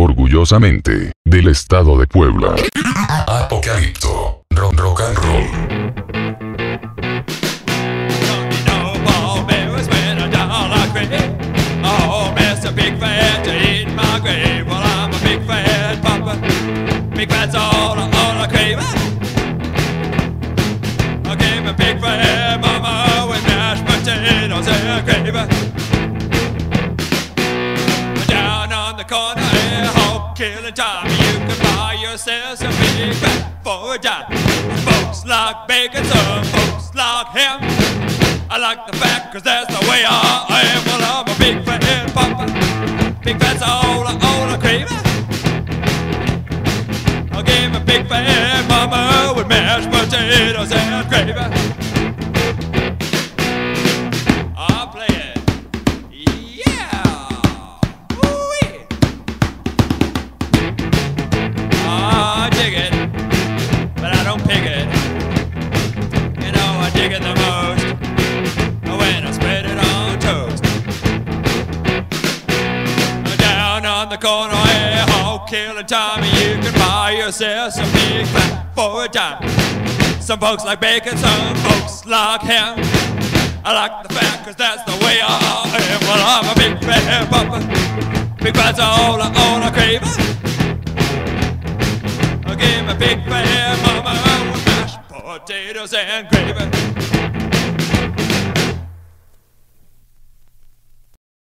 orgullosamente, del estado de Puebla. Apocalipto, rock, rock and roll. You know, Paul Bear's when I die like crazy. Oh, Mr. Big Fat to eat my grave. Well, I'm a pig fat papa. Big fat's all, all I crave. I gave a big fat mama with mashed potatoes and gravy. Down on the corner, here, hope killing time. You can buy yourself some big fat for a dime. Folks like bacon, some uh, folks like ham. I like the fact cause that's the way I am. Well, I'm a pig fat papa. Big fat's all, I, all I crave. I gave a big fat mama with mashed potatoes and gravy. The most when I spread it on toast. Down on the corner, ho, oh, killing you can buy yourself some big fat for a dime. Some folks like bacon, some folks like ham. I like the fat cause that's the way I am. Well, I'm a pig fat papa. Big fat's all, I, all I crave. I give a big fat potatoes and gravy.